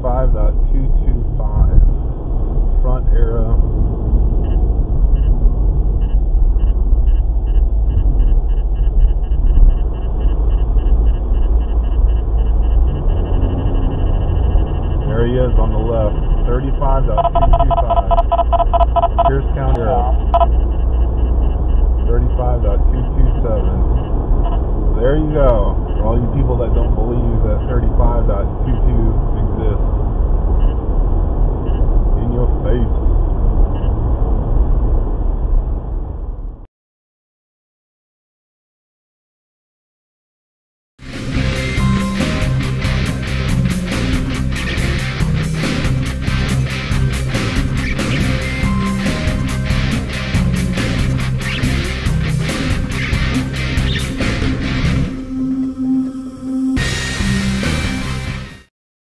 25.225 front arrow. There he is on the left. 35.225 Pierce County. 35.227 there you go. For all you people that don't believe that 35.22